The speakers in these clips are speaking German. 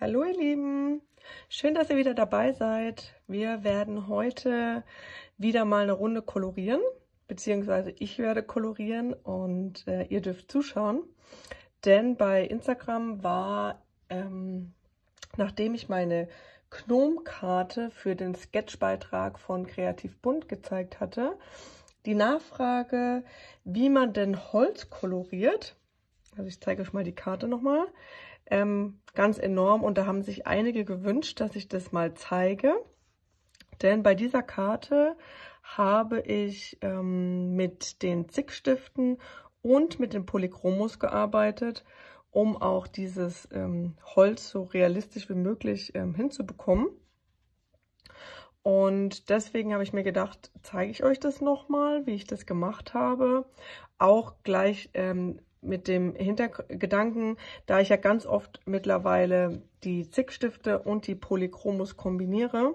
Hallo ihr Lieben, schön, dass ihr wieder dabei seid. Wir werden heute wieder mal eine Runde kolorieren, beziehungsweise ich werde kolorieren und äh, ihr dürft zuschauen. Denn bei Instagram war, ähm, nachdem ich meine Gnome-Karte für den Sketchbeitrag von Kreativ Bunt gezeigt hatte, die Nachfrage, wie man denn Holz koloriert. Also ich zeige euch mal die Karte nochmal ähm, ganz enorm und da haben sich einige gewünscht, dass ich das mal zeige. Denn bei dieser Karte habe ich ähm, mit den Zickstiften und mit dem Polychromos gearbeitet, um auch dieses ähm, Holz so realistisch wie möglich ähm, hinzubekommen. Und deswegen habe ich mir gedacht, zeige ich euch das nochmal, wie ich das gemacht habe. Auch gleich ähm, mit dem Hintergedanken, da ich ja ganz oft mittlerweile die Zickstifte und die Polychromos kombiniere,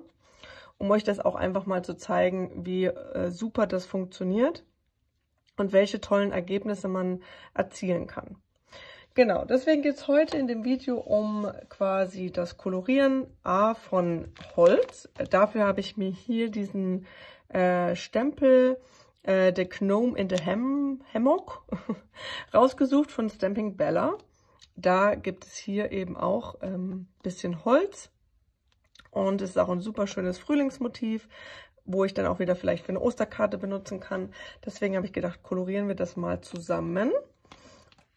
um euch das auch einfach mal zu zeigen, wie äh, super das funktioniert und welche tollen Ergebnisse man erzielen kann. Genau, deswegen geht es heute in dem Video um quasi das Kolorieren A von Holz. Dafür habe ich mir hier diesen äh, Stempel äh, The Gnome in the Ham Hammock rausgesucht von Stamping Bella. Da gibt es hier eben auch ein ähm, bisschen Holz und es ist auch ein super schönes Frühlingsmotiv, wo ich dann auch wieder vielleicht für eine Osterkarte benutzen kann. Deswegen habe ich gedacht, kolorieren wir das mal zusammen.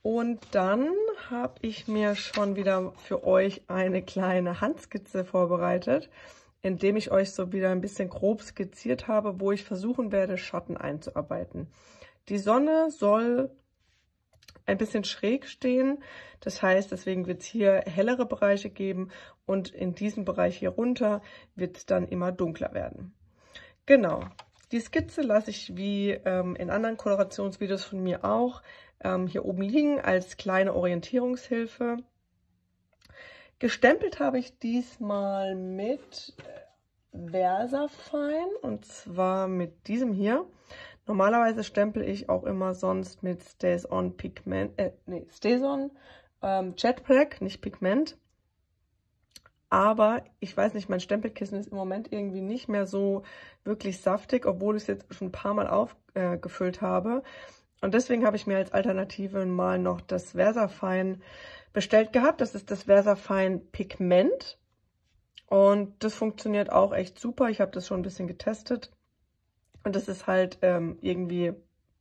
Und dann habe ich mir schon wieder für euch eine kleine Handskizze vorbereitet indem ich euch so wieder ein bisschen grob skizziert habe, wo ich versuchen werde, Schatten einzuarbeiten. Die Sonne soll ein bisschen schräg stehen. Das heißt, deswegen wird es hier hellere Bereiche geben und in diesem Bereich hier runter wird es dann immer dunkler werden. Genau. Die Skizze lasse ich wie ähm, in anderen Kolorationsvideos von mir auch ähm, hier oben liegen als kleine Orientierungshilfe. Gestempelt habe ich diesmal mit Versafine und zwar mit diesem hier. Normalerweise stempel ich auch immer sonst mit Stays On Pigment, äh, nee, Stays On ähm, Jetpack, nicht Pigment. Aber ich weiß nicht, mein Stempelkissen ist im Moment irgendwie nicht mehr so wirklich saftig, obwohl ich es jetzt schon ein paar Mal aufgefüllt äh, habe. Und deswegen habe ich mir als Alternative mal noch das Versafine bestellt gehabt. Das ist das Versafine Pigment. Und das funktioniert auch echt super. Ich habe das schon ein bisschen getestet. Und das ist halt ähm, irgendwie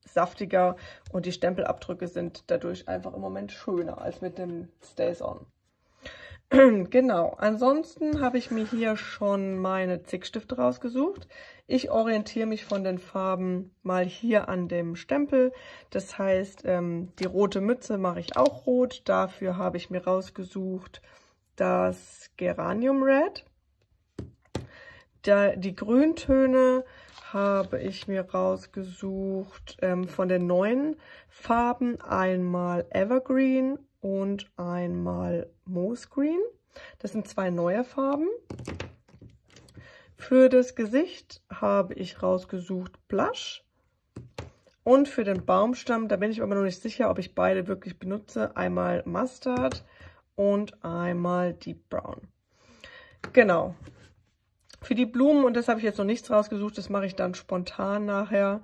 saftiger und die Stempelabdrücke sind dadurch einfach im Moment schöner als mit dem Stays On. genau, ansonsten habe ich mir hier schon meine Zickstifte rausgesucht. Ich orientiere mich von den Farben mal hier an dem Stempel. Das heißt, ähm, die rote Mütze mache ich auch rot. Dafür habe ich mir rausgesucht das Geranium Red. Da, die Grüntöne habe ich mir rausgesucht ähm, von den neuen Farben. Einmal Evergreen und einmal Moose Green. Das sind zwei neue Farben. Für das Gesicht habe ich rausgesucht Blush. Und für den Baumstamm, da bin ich aber noch nicht sicher, ob ich beide wirklich benutze. Einmal Mustard und einmal Deep Brown. Genau. Für die Blumen, und das habe ich jetzt noch nichts rausgesucht, das mache ich dann spontan nachher.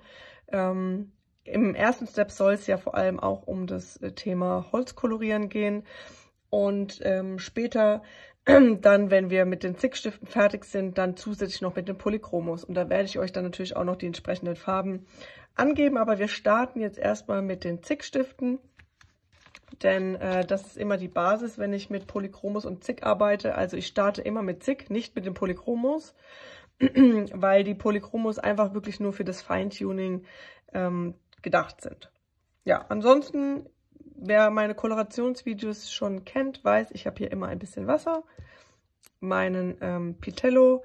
Ähm, Im ersten Step soll es ja vor allem auch um das äh, Thema Holzkolorieren gehen. Und ähm, später dann, wenn wir mit den Zickstiften fertig sind, dann zusätzlich noch mit den Polychromos. Und da werde ich euch dann natürlich auch noch die entsprechenden Farben angeben. Aber wir starten jetzt erstmal mit den Zickstiften. Denn äh, das ist immer die Basis, wenn ich mit Polychromos und Zick arbeite. Also ich starte immer mit Zick, nicht mit den Polychromos, weil die Polychromos einfach wirklich nur für das Feintuning ähm, gedacht sind. Ja, ansonsten, wer meine Kolorationsvideos schon kennt, weiß, ich habe hier immer ein bisschen Wasser. Meinen ähm, Pitello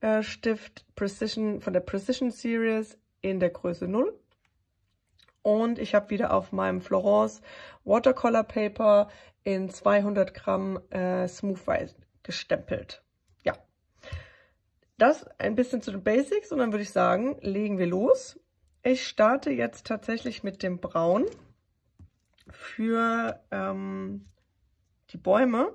äh, Stift Precision von der Precision Series in der Größe 0. Und ich habe wieder auf meinem Florence Watercolor Paper in 200 Gramm äh, Smooth White gestempelt. Ja, das ein bisschen zu den Basics und dann würde ich sagen, legen wir los. Ich starte jetzt tatsächlich mit dem Braun. für ähm, die Bäume.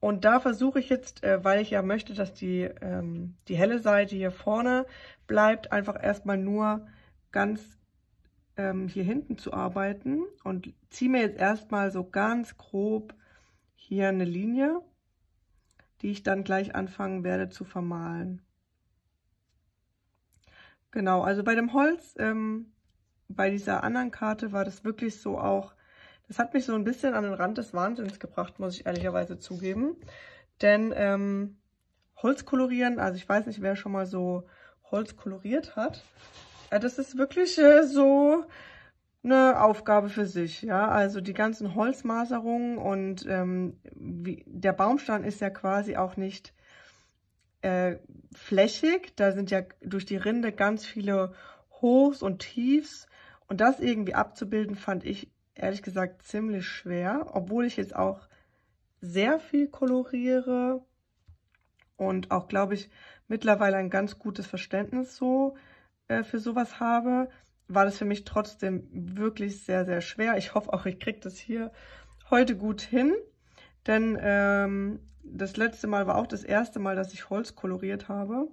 Und da versuche ich jetzt, äh, weil ich ja möchte, dass die, ähm, die helle Seite hier vorne bleibt, einfach erstmal nur ganz ähm, hier hinten zu arbeiten und ziehe mir jetzt erstmal so ganz grob hier eine Linie, die ich dann gleich anfangen werde zu vermalen. Genau, also bei dem Holz, ähm, bei dieser anderen Karte war das wirklich so auch das hat mich so ein bisschen an den Rand des Wahnsinns gebracht, muss ich ehrlicherweise zugeben. Denn ähm, Holz kolorieren, also ich weiß nicht, wer schon mal so Holz koloriert hat. Äh, das ist wirklich äh, so eine Aufgabe für sich, ja. Also die ganzen Holzmaserungen und ähm, wie, der Baumstamm ist ja quasi auch nicht äh, flächig. Da sind ja durch die Rinde ganz viele Hochs und Tiefs. Und das irgendwie abzubilden, fand ich ehrlich gesagt ziemlich schwer, obwohl ich jetzt auch sehr viel koloriere und auch, glaube ich, mittlerweile ein ganz gutes Verständnis so äh, für sowas habe, war das für mich trotzdem wirklich sehr, sehr schwer. Ich hoffe auch, ich kriege das hier heute gut hin, denn ähm, das letzte Mal war auch das erste Mal, dass ich Holz koloriert habe.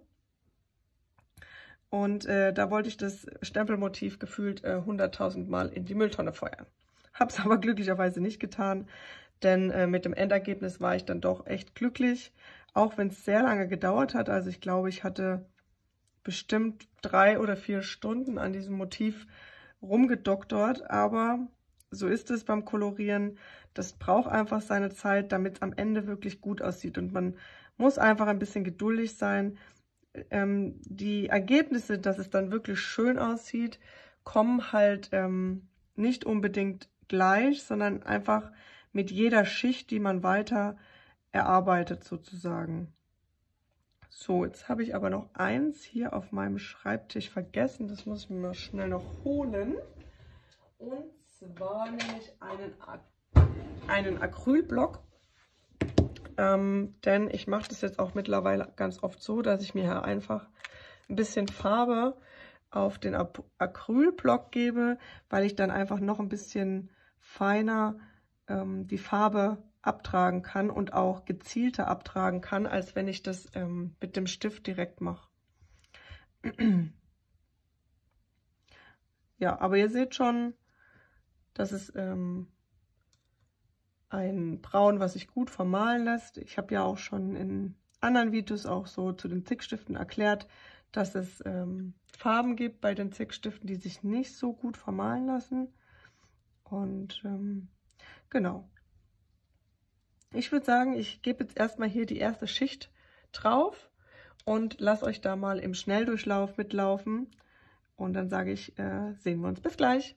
Und äh, da wollte ich das Stempelmotiv gefühlt äh, 100.000 Mal in die Mülltonne feuern. Habe es aber glücklicherweise nicht getan, denn äh, mit dem Endergebnis war ich dann doch echt glücklich, auch wenn es sehr lange gedauert hat. Also ich glaube, ich hatte bestimmt drei oder vier Stunden an diesem Motiv rumgedoktort, aber so ist es beim Kolorieren. Das braucht einfach seine Zeit, damit es am Ende wirklich gut aussieht und man muss einfach ein bisschen geduldig sein. Ähm, die Ergebnisse, dass es dann wirklich schön aussieht, kommen halt ähm, nicht unbedingt gleich, sondern einfach mit jeder Schicht, die man weiter erarbeitet sozusagen. So, jetzt habe ich aber noch eins hier auf meinem Schreibtisch vergessen. Das muss ich mir schnell noch holen. Und zwar nämlich einen, einen Acrylblock. Ähm, denn ich mache das jetzt auch mittlerweile ganz oft so, dass ich mir hier einfach ein bisschen Farbe auf den Acrylblock gebe, weil ich dann einfach noch ein bisschen feiner ähm, die Farbe abtragen kann und auch gezielter abtragen kann, als wenn ich das ähm, mit dem Stift direkt mache. ja, aber ihr seht schon, das ist ähm, ein Braun, was sich gut vermalen lässt. Ich habe ja auch schon in anderen Videos auch so zu den Zickstiften erklärt, dass es ähm, Farben gibt bei den Zickstiften, die sich nicht so gut vermalen lassen. Und ähm, genau. Ich würde sagen, ich gebe jetzt erstmal hier die erste Schicht drauf und lasse euch da mal im Schnelldurchlauf mitlaufen. Und dann sage ich, äh, sehen wir uns bis gleich.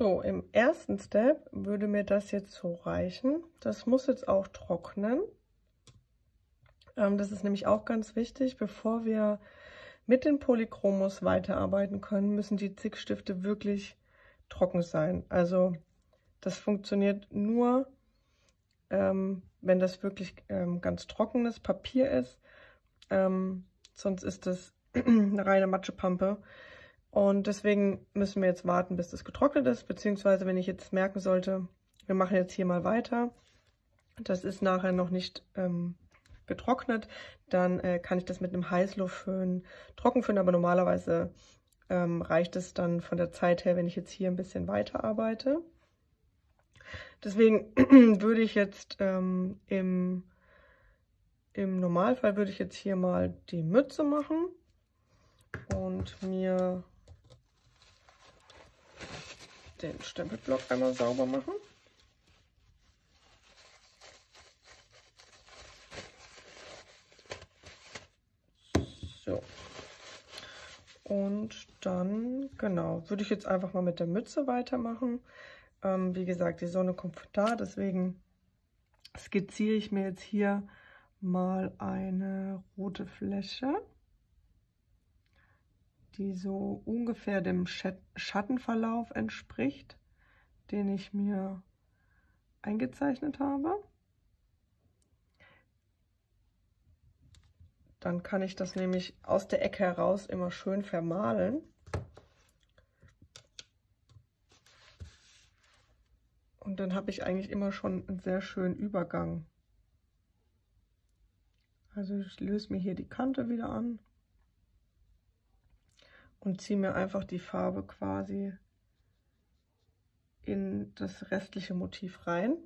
So, im ersten Step würde mir das jetzt so reichen. Das muss jetzt auch trocknen. Ähm, das ist nämlich auch ganz wichtig, bevor wir mit den Polychromos weiterarbeiten können, müssen die Zickstifte wirklich trocken sein. Also das funktioniert nur, ähm, wenn das wirklich ähm, ganz trockenes Papier ist. Ähm, sonst ist das eine reine Matschepampe. Und deswegen müssen wir jetzt warten, bis das getrocknet ist. Beziehungsweise, wenn ich jetzt merken sollte, wir machen jetzt hier mal weiter. Das ist nachher noch nicht ähm, getrocknet, dann äh, kann ich das mit einem Heißluftföhn trocken föhnen, aber normalerweise ähm, reicht es dann von der Zeit her, wenn ich jetzt hier ein bisschen weiter arbeite. Deswegen würde ich jetzt ähm, im, im Normalfall würde ich jetzt hier mal die Mütze machen und mir den Stempelblock einmal sauber machen. So. Und dann, genau, würde ich jetzt einfach mal mit der Mütze weitermachen. Ähm, wie gesagt, die Sonne kommt da, deswegen skizziere ich mir jetzt hier mal eine rote Fläche, die so ungefähr dem Schattenverlauf entspricht, den ich mir eingezeichnet habe. Dann kann ich das nämlich aus der Ecke heraus immer schön vermahlen. Und dann habe ich eigentlich immer schon einen sehr schönen Übergang. Also ich löse mir hier die Kante wieder an und ziehe mir einfach die Farbe quasi in das restliche Motiv rein.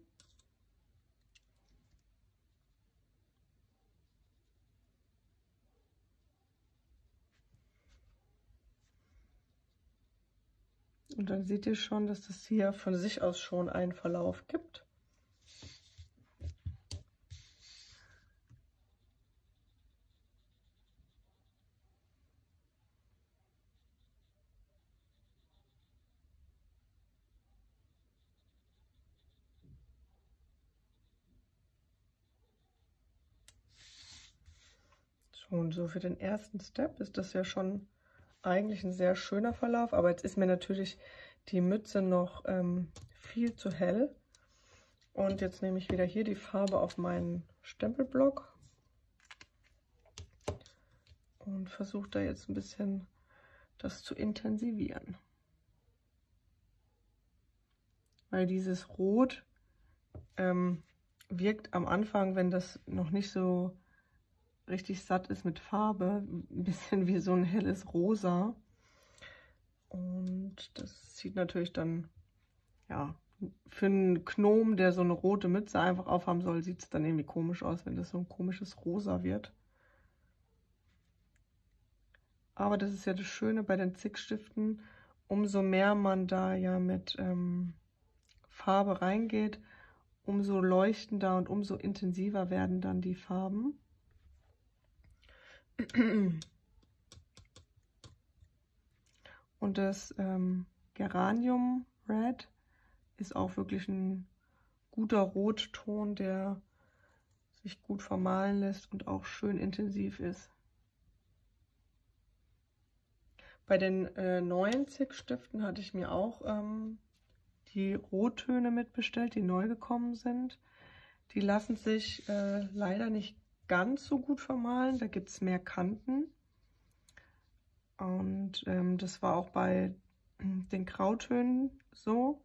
Und dann seht ihr schon, dass das hier von sich aus schon einen Verlauf gibt. Und so für den ersten Step ist das ja schon eigentlich ein sehr schöner Verlauf, aber jetzt ist mir natürlich die Mütze noch ähm, viel zu hell. Und jetzt nehme ich wieder hier die Farbe auf meinen Stempelblock und versuche da jetzt ein bisschen das zu intensivieren. Weil dieses Rot ähm, wirkt am Anfang, wenn das noch nicht so richtig satt ist mit Farbe. Ein bisschen wie so ein helles Rosa. Und das sieht natürlich dann, ja, für einen Gnom, der so eine rote Mütze einfach aufhaben soll, sieht es dann irgendwie komisch aus, wenn das so ein komisches Rosa wird. Aber das ist ja das Schöne bei den Zickstiften, umso mehr man da ja mit ähm, Farbe reingeht, umso leuchtender und umso intensiver werden dann die Farben. Und das ähm, Geranium Red ist auch wirklich ein guter Rotton, der sich gut vermalen lässt und auch schön intensiv ist. Bei den äh, neuen Zickstiften hatte ich mir auch ähm, die Rottöne mitbestellt, die neu gekommen sind. Die lassen sich äh, leider nicht ganz so gut vermalen, da gibt es mehr Kanten. Und ähm, das war auch bei den Grautönen so.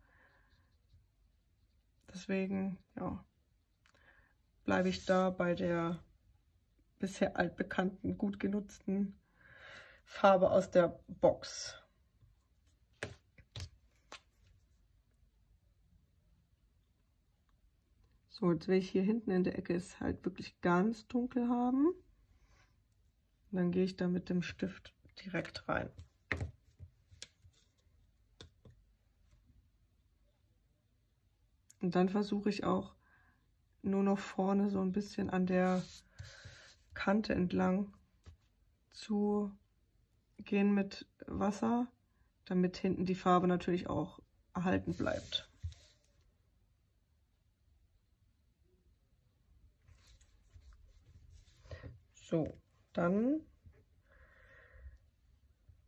Deswegen, ja, bleibe ich da bei der bisher altbekannten, gut genutzten Farbe aus der Box. So, jetzt will ich hier hinten in der Ecke es halt wirklich ganz dunkel haben. Und dann gehe ich da mit dem Stift direkt rein. Und dann versuche ich auch nur noch vorne so ein bisschen an der Kante entlang zu gehen mit Wasser, damit hinten die Farbe natürlich auch erhalten bleibt. So, dann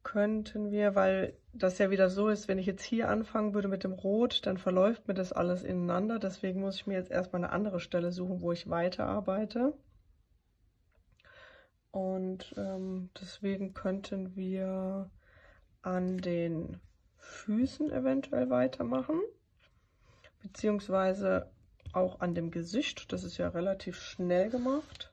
könnten wir, weil das ja wieder so ist, wenn ich jetzt hier anfangen würde mit dem Rot, dann verläuft mir das alles ineinander. Deswegen muss ich mir jetzt erstmal eine andere Stelle suchen, wo ich weiterarbeite. Und ähm, deswegen könnten wir an den Füßen eventuell weitermachen, beziehungsweise auch an dem Gesicht. Das ist ja relativ schnell gemacht.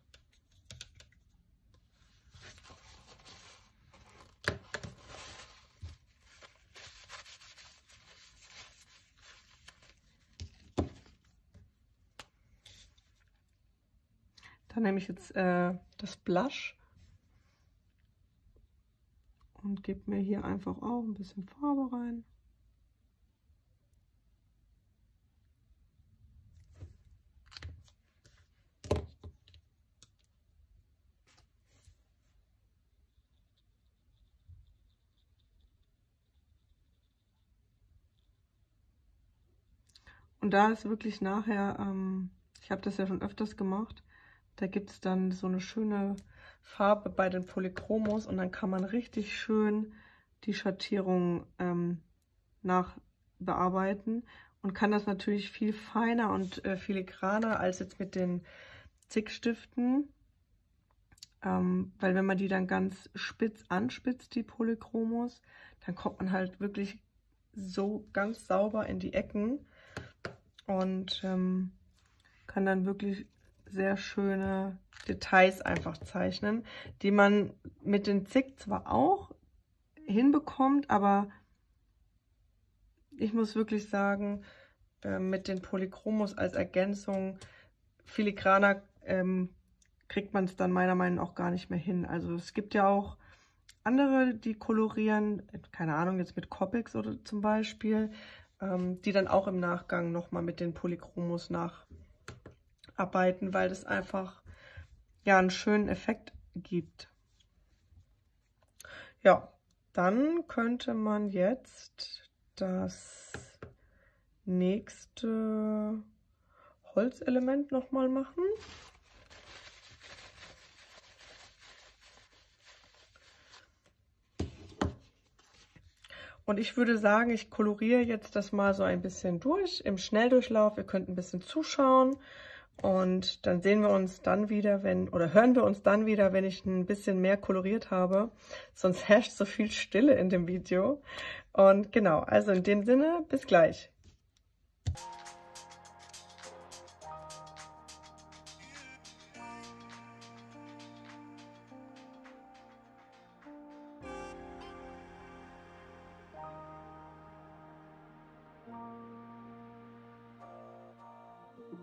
Dann nehme ich jetzt äh, das Blush und gebe mir hier einfach auch ein bisschen Farbe rein. Und da ist wirklich nachher, ähm, ich habe das ja schon öfters gemacht, da gibt es dann so eine schöne Farbe bei den Polychromos und dann kann man richtig schön die Schattierung ähm, nachbearbeiten und kann das natürlich viel feiner und äh, filigraner als jetzt mit den Zickstiften. Ähm, weil wenn man die dann ganz spitz anspitzt, die Polychromos, dann kommt man halt wirklich so ganz sauber in die Ecken und ähm, kann dann wirklich sehr schöne Details einfach zeichnen, die man mit den Zick zwar auch hinbekommt, aber ich muss wirklich sagen, äh, mit den Polychromos als Ergänzung filigraner ähm, kriegt man es dann meiner Meinung nach auch gar nicht mehr hin. Also es gibt ja auch andere, die kolorieren, keine Ahnung, jetzt mit Copics oder zum Beispiel, ähm, die dann auch im Nachgang nochmal mit den Polychromos nach arbeiten, weil das einfach ja einen schönen Effekt gibt. Ja, dann könnte man jetzt das nächste Holzelement nochmal machen. Und ich würde sagen, ich koloriere jetzt das mal so ein bisschen durch im Schnelldurchlauf. Ihr könnt ein bisschen zuschauen und dann sehen wir uns dann wieder, wenn, oder hören wir uns dann wieder, wenn ich ein bisschen mehr koloriert habe. Sonst herrscht so viel Stille in dem Video. Und genau, also in dem Sinne, bis gleich.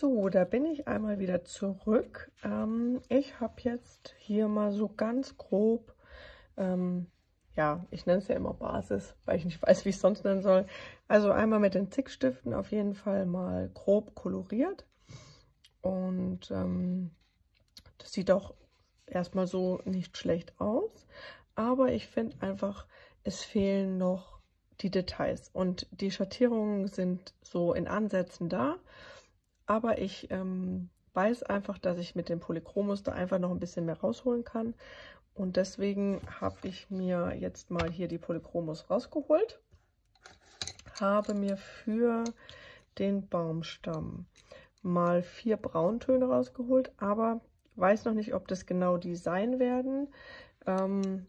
So, da bin ich einmal wieder zurück. Ähm, ich habe jetzt hier mal so ganz grob, ähm, ja, ich nenne es ja immer Basis, weil ich nicht weiß, wie ich es sonst nennen soll. Also einmal mit den Zickstiften auf jeden Fall mal grob koloriert. Und ähm, das sieht auch erstmal so nicht schlecht aus. Aber ich finde einfach, es fehlen noch die Details. Und die Schattierungen sind so in Ansätzen da. Aber ich ähm, weiß einfach, dass ich mit dem Polychrommuster einfach noch ein bisschen mehr rausholen kann. Und deswegen habe ich mir jetzt mal hier die Polychromos rausgeholt. Habe mir für den Baumstamm mal vier Brauntöne rausgeholt, aber weiß noch nicht, ob das genau die sein werden, ähm,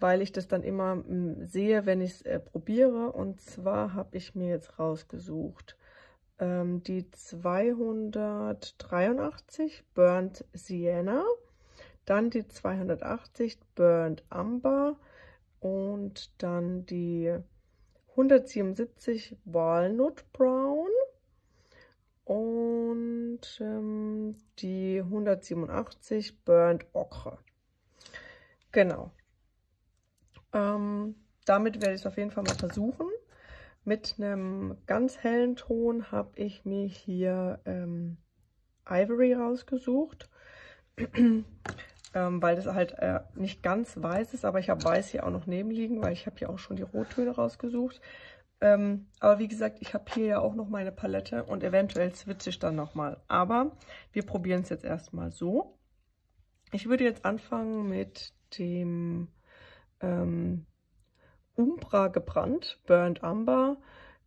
weil ich das dann immer hm, sehe, wenn ich es äh, probiere. Und zwar habe ich mir jetzt rausgesucht ähm, die 283 Burnt Sienna, dann die 280 Burnt Amber und dann die 177 Walnut Brown und ähm, die 187 Burnt Ochre. Genau. Ähm, damit werde ich es auf jeden Fall mal versuchen. Mit einem ganz hellen Ton habe ich mir hier ähm, Ivory rausgesucht, ähm, weil das halt äh, nicht ganz weiß ist, aber ich habe weiß hier auch noch neben liegen, weil ich habe hier auch schon die Rottöne rausgesucht. Ähm, aber wie gesagt, ich habe hier ja auch noch meine Palette und eventuell switche ich dann nochmal. Aber wir probieren es jetzt erstmal so. Ich würde jetzt anfangen mit dem ähm, Umbra gebrannt, Burnt Amber,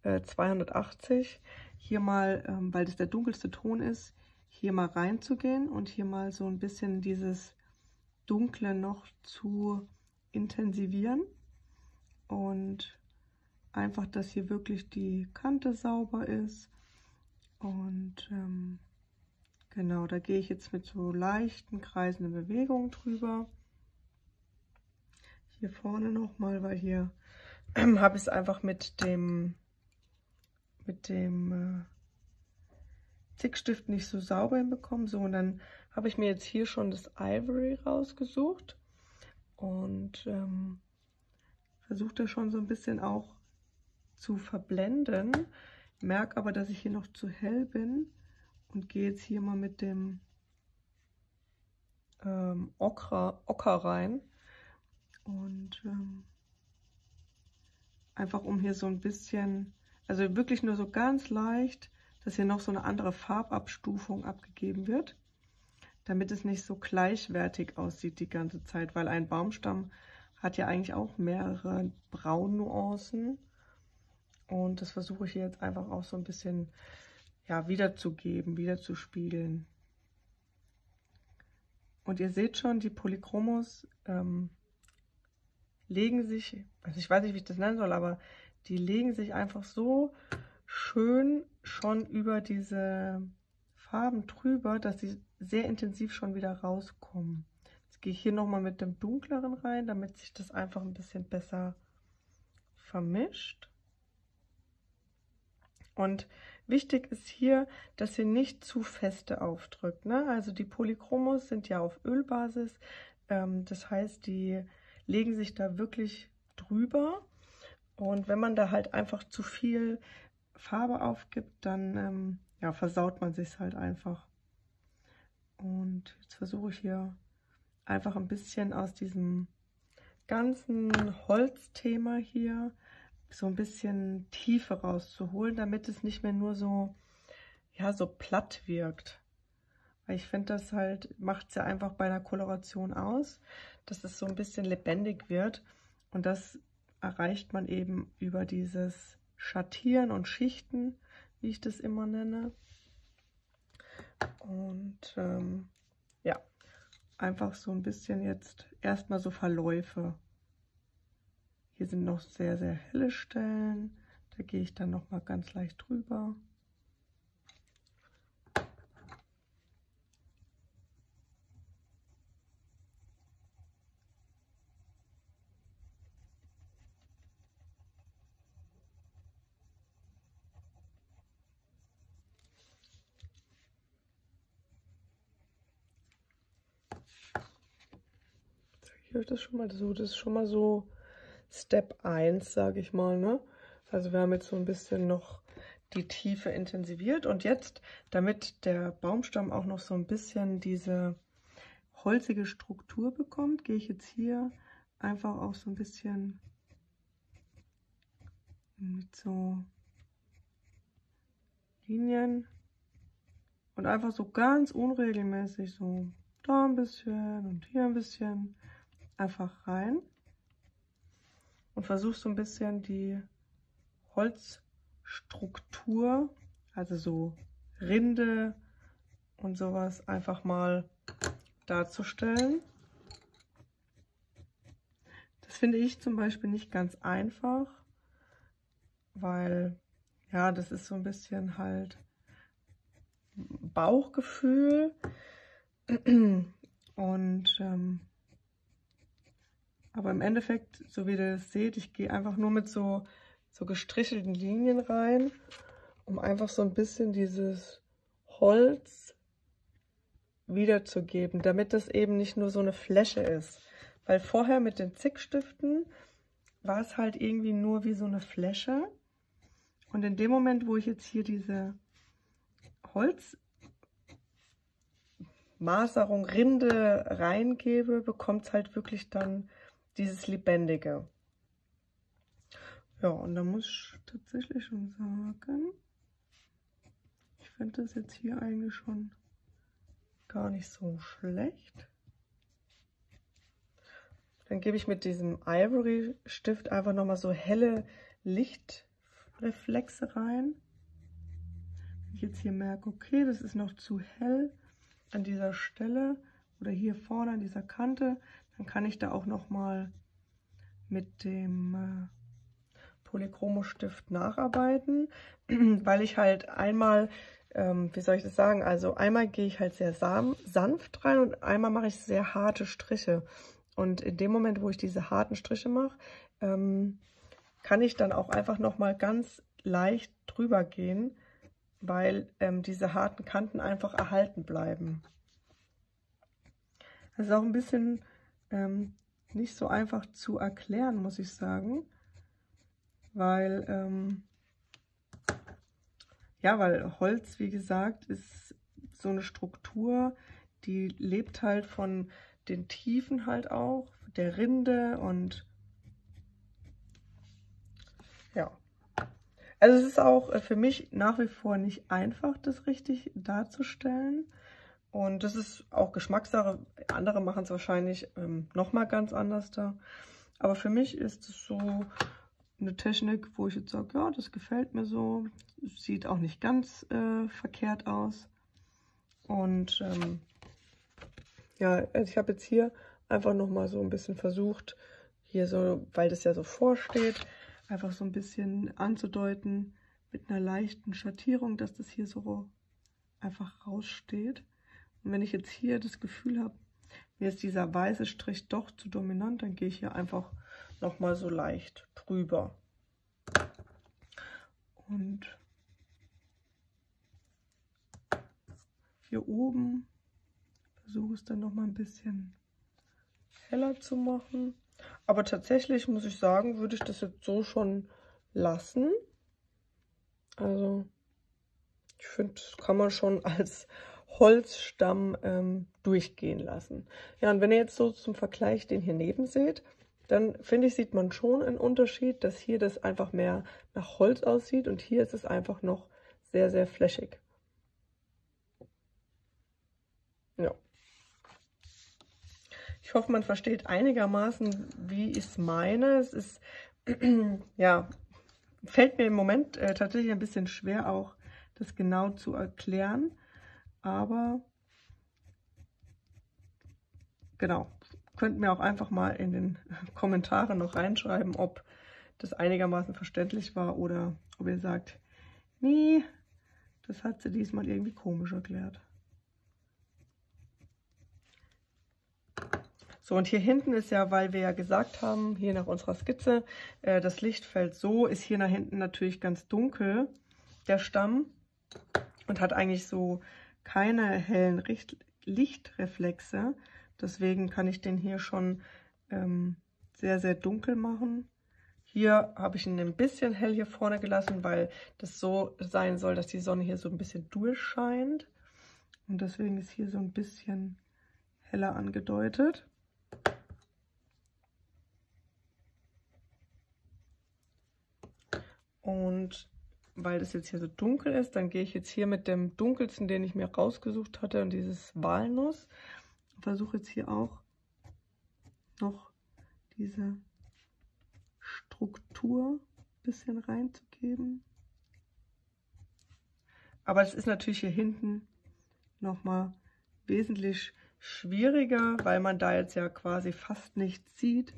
äh, 280. Hier mal, ähm, weil das der dunkelste Ton ist, hier mal reinzugehen und hier mal so ein bisschen dieses Dunkle noch zu intensivieren. Und einfach, dass hier wirklich die Kante sauber ist. Und ähm, genau, da gehe ich jetzt mit so leichten kreisenden Bewegungen drüber. Hier vorne nochmal, weil hier habe ich es einfach mit dem mit dem äh, Zickstift nicht so sauber hinbekommen. So, und dann habe ich mir jetzt hier schon das Ivory rausgesucht und ähm, versuche das schon so ein bisschen auch zu verblenden. Merke aber, dass ich hier noch zu hell bin und gehe jetzt hier mal mit dem ähm, Okra, Ocker rein und ähm, einfach um hier so ein bisschen, also wirklich nur so ganz leicht, dass hier noch so eine andere Farbabstufung abgegeben wird, damit es nicht so gleichwertig aussieht die ganze Zeit, weil ein Baumstamm hat ja eigentlich auch mehrere Braunnuancen und das versuche ich hier jetzt einfach auch so ein bisschen ja, wiederzugeben, wiederzuspiegeln. Und ihr seht schon, die Polychromos ähm, legen sich, also ich weiß nicht, wie ich das nennen soll, aber die legen sich einfach so schön schon über diese Farben drüber, dass sie sehr intensiv schon wieder rauskommen. Jetzt gehe ich hier nochmal mit dem dunkleren rein, damit sich das einfach ein bisschen besser vermischt. Und wichtig ist hier, dass ihr nicht zu feste aufdrückt. Ne? Also die Polychromos sind ja auf Ölbasis, ähm, das heißt, die legen sich da wirklich drüber. Und wenn man da halt einfach zu viel Farbe aufgibt, dann ähm, ja, versaut man sich halt einfach. Und jetzt versuche ich hier einfach ein bisschen aus diesem ganzen Holzthema hier so ein bisschen Tiefe rauszuholen, damit es nicht mehr nur so, ja, so platt wirkt. Weil ich finde, das halt macht es ja einfach bei einer Koloration aus, dass es so ein bisschen lebendig wird. Und das erreicht man eben über dieses Schattieren und Schichten, wie ich das immer nenne. Und ähm, ja, einfach so ein bisschen jetzt erstmal so Verläufe. Hier sind noch sehr, sehr helle Stellen. Da gehe ich dann noch mal ganz leicht drüber. Ich euch das schon mal so. Das ist schon mal so Step 1, sage ich mal. Ne? Also wir haben jetzt so ein bisschen noch die Tiefe intensiviert. Und jetzt, damit der Baumstamm auch noch so ein bisschen diese holzige Struktur bekommt, gehe ich jetzt hier einfach auch so ein bisschen mit so Linien und einfach so ganz unregelmäßig so da ein bisschen und hier ein bisschen einfach rein und versuchst so ein bisschen die Holzstruktur, also so Rinde und sowas einfach mal darzustellen. Das finde ich zum Beispiel nicht ganz einfach, weil ja, das ist so ein bisschen halt Bauchgefühl und ähm, aber im Endeffekt, so wie ihr das seht, ich gehe einfach nur mit so, so gestrichelten Linien rein, um einfach so ein bisschen dieses Holz wiederzugeben, damit das eben nicht nur so eine Fläche ist. Weil vorher mit den Zickstiften war es halt irgendwie nur wie so eine Fläche. Und in dem Moment, wo ich jetzt hier diese Holzmaserung, Rinde reingebe, bekommt es halt wirklich dann dieses Lebendige. Ja, und da muss ich tatsächlich schon sagen, ich finde das jetzt hier eigentlich schon gar nicht so schlecht. Dann gebe ich mit diesem Ivory Stift einfach nochmal so helle Lichtreflexe rein. Wenn ich jetzt hier merke, okay, das ist noch zu hell an dieser Stelle oder hier vorne an dieser Kante, dann kann ich da auch nochmal mit dem äh, Polychromo-Stift nacharbeiten, weil ich halt einmal, ähm, wie soll ich das sagen, also einmal gehe ich halt sehr sanft rein und einmal mache ich sehr harte Striche. Und in dem Moment, wo ich diese harten Striche mache, ähm, kann ich dann auch einfach nochmal ganz leicht drüber gehen, weil ähm, diese harten Kanten einfach erhalten bleiben. Das ist auch ein bisschen ähm, nicht so einfach zu erklären, muss ich sagen, weil, ähm, ja, weil Holz, wie gesagt, ist so eine Struktur, die lebt halt von den Tiefen halt auch, der Rinde und ja. Also es ist auch äh, für mich nach wie vor nicht einfach, das richtig darzustellen. Und das ist auch Geschmackssache. Andere machen es wahrscheinlich ähm, nochmal ganz anders da. Aber für mich ist es so eine Technik, wo ich jetzt sage, ja, das gefällt mir so. Sieht auch nicht ganz äh, verkehrt aus. Und ähm, ja, also ich habe jetzt hier einfach nochmal so ein bisschen versucht, hier so, weil das ja so vorsteht, einfach so ein bisschen anzudeuten mit einer leichten Schattierung, dass das hier so einfach raussteht. Und wenn ich jetzt hier das Gefühl habe, mir ist dieser weiße Strich doch zu dominant, dann gehe ich hier einfach nochmal so leicht drüber. Und hier oben versuche es dann noch mal ein bisschen heller zu machen. Aber tatsächlich muss ich sagen, würde ich das jetzt so schon lassen. Also ich finde, das kann man schon als Holzstamm ähm, durchgehen lassen. Ja, und wenn ihr jetzt so zum Vergleich den hier neben seht, dann finde ich, sieht man schon einen Unterschied, dass hier das einfach mehr nach Holz aussieht und hier ist es einfach noch sehr, sehr flächig. Ja. Ich hoffe, man versteht einigermaßen, wie ich es meine. Es ist, ja, fällt mir im Moment äh, tatsächlich ein bisschen schwer, auch das genau zu erklären. Aber, genau, könnt mir auch einfach mal in den Kommentaren noch reinschreiben, ob das einigermaßen verständlich war oder ob ihr sagt, nee, das hat sie diesmal irgendwie komisch erklärt. So, und hier hinten ist ja, weil wir ja gesagt haben, hier nach unserer Skizze, äh, das Licht fällt so, ist hier nach hinten natürlich ganz dunkel, der Stamm, und hat eigentlich so keine hellen Richt Lichtreflexe. Deswegen kann ich den hier schon ähm, sehr, sehr dunkel machen. Hier habe ich ihn ein bisschen hell hier vorne gelassen, weil das so sein soll, dass die Sonne hier so ein bisschen durchscheint. Und deswegen ist hier so ein bisschen heller angedeutet. Und weil das jetzt hier so dunkel ist, dann gehe ich jetzt hier mit dem dunkelsten, den ich mir rausgesucht hatte, und dieses Walnuss. Versuche jetzt hier auch noch diese Struktur ein bisschen reinzugeben. Aber es ist natürlich hier hinten nochmal wesentlich schwieriger, weil man da jetzt ja quasi fast nichts sieht.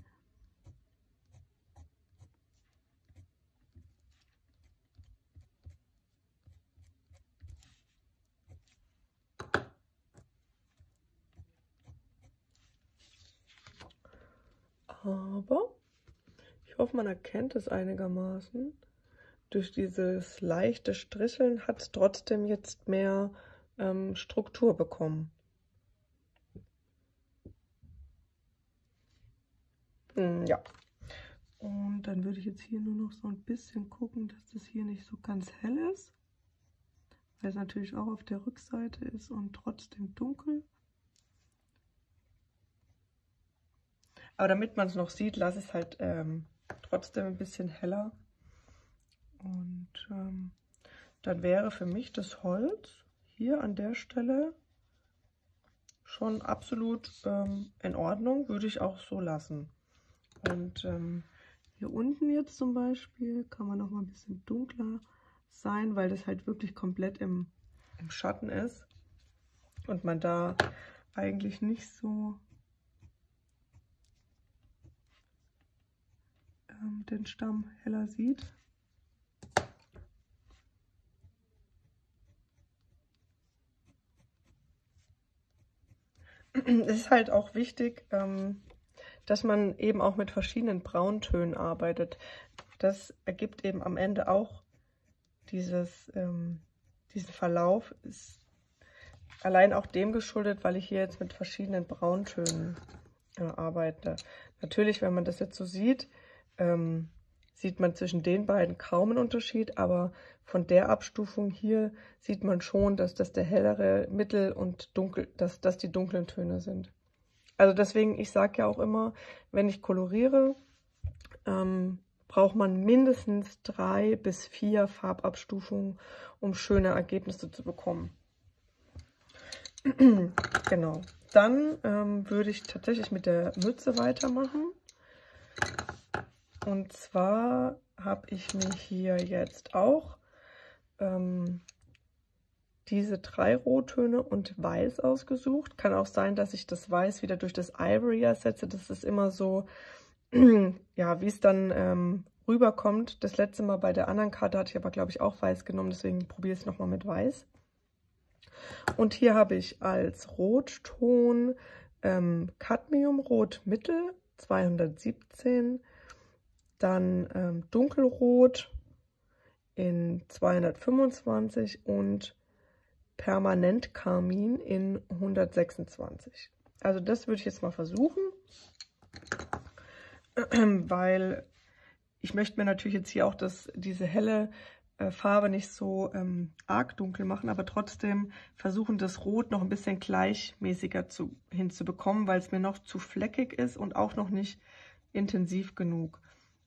Aber ich hoffe, man erkennt es einigermaßen. Durch dieses leichte Stricheln hat es trotzdem jetzt mehr ähm, Struktur bekommen. Hm, ja. Und dann würde ich jetzt hier nur noch so ein bisschen gucken, dass das hier nicht so ganz hell ist. Weil es natürlich auch auf der Rückseite ist und trotzdem dunkel. Aber damit man es noch sieht, lasse ich es halt ähm, trotzdem ein bisschen heller. Und ähm, dann wäre für mich das Holz hier an der Stelle schon absolut ähm, in Ordnung, würde ich auch so lassen. Und ähm, hier unten jetzt zum Beispiel kann man noch mal ein bisschen dunkler sein, weil das halt wirklich komplett im, im Schatten ist und man da eigentlich nicht so ähm, den Stamm heller sieht. Es ist halt auch wichtig, ähm, dass man eben auch mit verschiedenen Brauntönen arbeitet. Das ergibt eben am Ende auch dieses, ähm, diesen Verlauf. Ist allein auch dem geschuldet, weil ich hier jetzt mit verschiedenen Brauntönen äh, arbeite. Natürlich, wenn man das jetzt so sieht, ähm, sieht man zwischen den beiden kaum einen Unterschied, aber von der Abstufung hier sieht man schon, dass das der hellere Mittel und dunkel, dass das die dunklen Töne sind. Also deswegen, ich sage ja auch immer, wenn ich koloriere, ähm, braucht man mindestens drei bis vier Farbabstufungen, um schöne Ergebnisse zu bekommen. genau. Dann ähm, würde ich tatsächlich mit der Mütze weitermachen. Und zwar habe ich mir hier jetzt auch ähm, diese drei Rottöne und Weiß ausgesucht. Kann auch sein, dass ich das Weiß wieder durch das Ivory ersetze. Das ist immer so, ja, wie es dann ähm, rüberkommt. Das letzte Mal bei der anderen Karte hatte ich aber, glaube ich, auch Weiß genommen. Deswegen probiere ich es nochmal mit Weiß. Und hier habe ich als Rotton ähm, Cadmiumrot Mittel 217 dann ähm, dunkelrot in 225 und permanent Karmin in 126. Also das würde ich jetzt mal versuchen, weil ich möchte mir natürlich jetzt hier auch das, diese helle äh, Farbe nicht so ähm, arg dunkel machen, aber trotzdem versuchen, das Rot noch ein bisschen gleichmäßiger zu, hinzubekommen, weil es mir noch zu fleckig ist und auch noch nicht intensiv genug.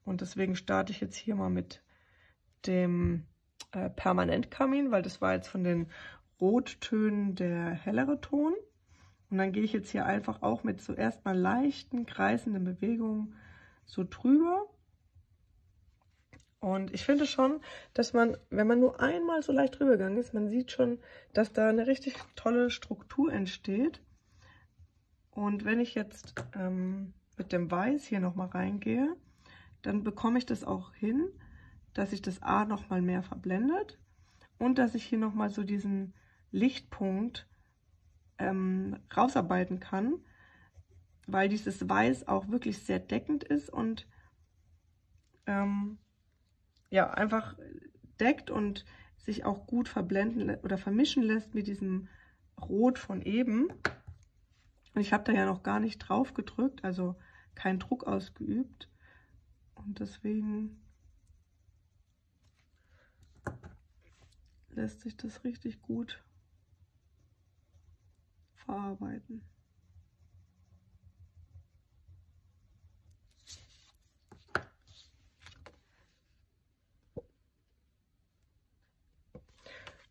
Und deswegen starte ich jetzt hier mal mit dem äh, Permanentkamin, weil das war jetzt von den Rottönen der hellere Ton. Und dann gehe ich jetzt hier einfach auch mit zuerst mal leichten, kreisenden Bewegungen so drüber. Und ich finde schon, dass man, wenn man nur einmal so leicht drüber gegangen ist, man sieht schon, dass da eine richtig tolle Struktur entsteht. Und wenn ich jetzt ähm, mit dem Weiß hier nochmal reingehe, dann bekomme ich das auch hin, dass sich das A nochmal mehr verblendet und dass ich hier nochmal so diesen Lichtpunkt ähm, rausarbeiten kann, weil dieses Weiß auch wirklich sehr deckend ist und ähm, ja, einfach deckt und sich auch gut verblenden oder vermischen lässt mit diesem Rot von eben. Und ich habe da ja noch gar nicht drauf gedrückt, also keinen Druck ausgeübt. Und deswegen lässt sich das richtig gut verarbeiten.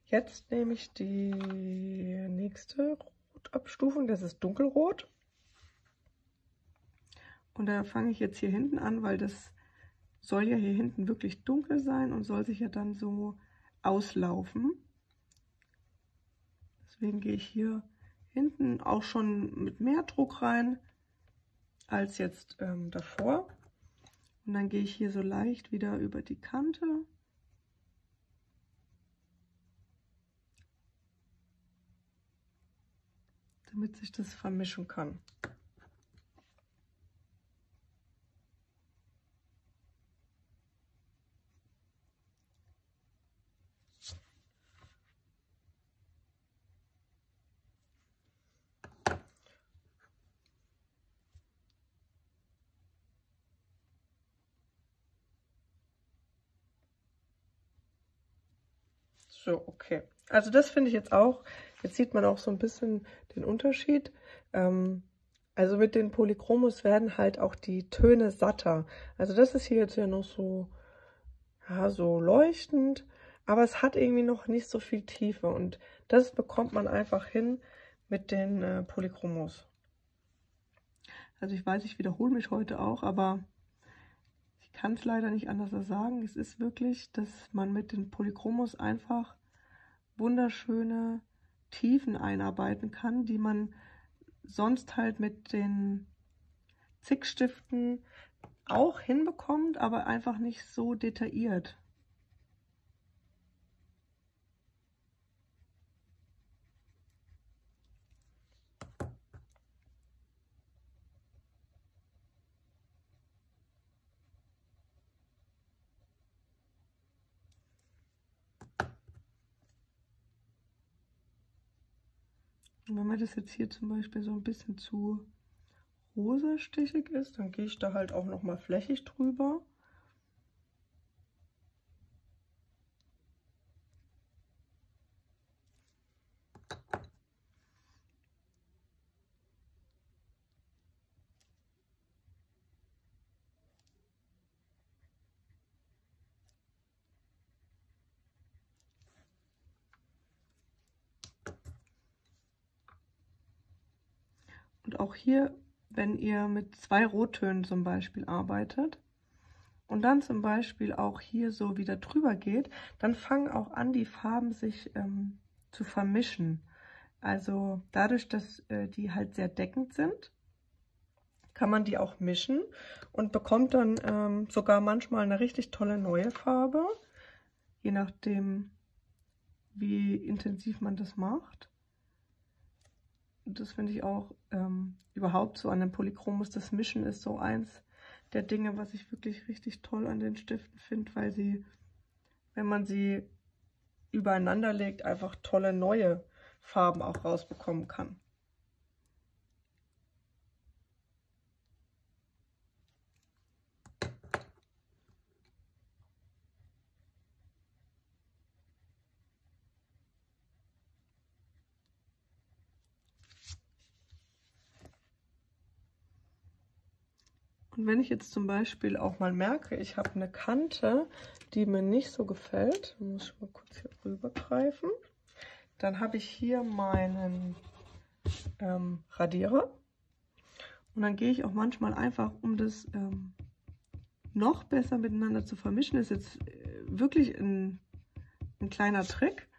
Jetzt nehme ich die nächste Rotabstufung, das ist dunkelrot. Und da fange ich jetzt hier hinten an, weil das soll ja hier hinten wirklich dunkel sein und soll sich ja dann so auslaufen. Deswegen gehe ich hier hinten auch schon mit mehr Druck rein als jetzt ähm, davor. Und dann gehe ich hier so leicht wieder über die Kante. damit sich das vermischen kann. So, okay. Also das finde ich jetzt auch, jetzt sieht man auch so ein bisschen den Unterschied. Ähm, also mit den Polychromos werden halt auch die Töne satter. Also das ist hier jetzt ja noch so, ja, so leuchtend, aber es hat irgendwie noch nicht so viel Tiefe und das bekommt man einfach hin mit den äh, Polychromos. Also ich weiß, ich wiederhole mich heute auch, aber kann es leider nicht anders sagen. Es ist wirklich, dass man mit den Polychromos einfach wunderschöne Tiefen einarbeiten kann, die man sonst halt mit den Zickstiften auch hinbekommt, aber einfach nicht so detailliert. Mir das jetzt hier zum Beispiel so ein bisschen zu rosa stichig ist, dann gehe ich da halt auch noch mal flächig drüber. Und auch hier, wenn ihr mit zwei Rottönen zum Beispiel arbeitet und dann zum Beispiel auch hier so wieder drüber geht, dann fangen auch an, die Farben sich ähm, zu vermischen. Also dadurch, dass äh, die halt sehr deckend sind, kann man die auch mischen und bekommt dann ähm, sogar manchmal eine richtig tolle neue Farbe, je nachdem, wie intensiv man das macht das finde ich auch ähm, überhaupt so an den Polychromos. Das Mischen ist so eins der Dinge, was ich wirklich richtig toll an den Stiften finde, weil sie, wenn man sie übereinander legt, einfach tolle neue Farben auch rausbekommen kann. Und wenn ich jetzt zum Beispiel auch mal merke, ich habe eine Kante, die mir nicht so gefällt, muss ich mal kurz hier rüber greifen, dann habe ich hier meinen ähm, Radierer. Und dann gehe ich auch manchmal einfach, um das ähm, noch besser miteinander zu vermischen, das ist jetzt äh, wirklich ein, ein kleiner Trick.